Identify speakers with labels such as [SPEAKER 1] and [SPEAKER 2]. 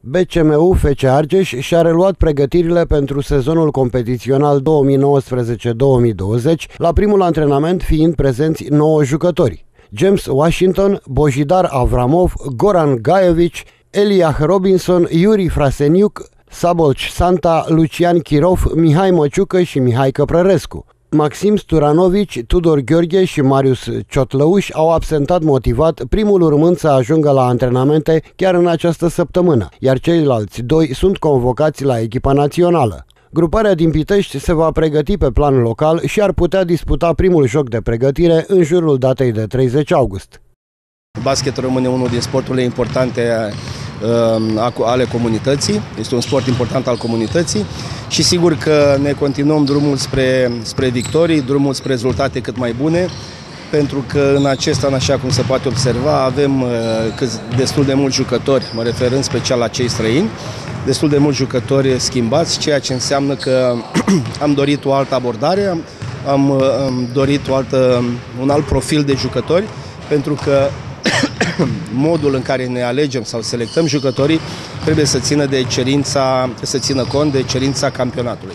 [SPEAKER 1] BCMU FC Argeș și-a reluat pregătirile pentru sezonul competițional 2019-2020, la primul antrenament fiind prezenți 9 jucători. James Washington, Bojidar Avramov, Goran Gajevic, Eliah Robinson, Yuri Fraseniuc, Sabolci Santa, Lucian Chirov, Mihai Măciucă și Mihai Căprărescu. Maxim Sturanovici, Tudor Gheorghe și Marius Ciotlăuș au absentat motivat, primul urmând să ajungă la antrenamente chiar în această săptămână, iar ceilalți doi sunt convocați la echipa națională. Gruparea din Pitești se va pregăti pe plan local și ar putea disputa primul joc de pregătire în jurul datei de 30 august.
[SPEAKER 2] Basketul rămâne unul din sporturile importante uh, ale comunității, este un sport important al comunității și sigur că ne continuăm drumul spre, spre victorii, drumul spre rezultate cât mai bune, pentru că în acest an, așa cum se poate observa, avem uh, destul de mulți jucători, mă refer în special la cei străini, destul de mulți jucători schimbați, ceea ce înseamnă că am dorit o altă abordare, am, am, am dorit o altă, un alt profil de jucători, pentru că modul în care ne alegem sau selectăm jucătorii trebuie să țină de cerința, să țină cont de cerința campionatului.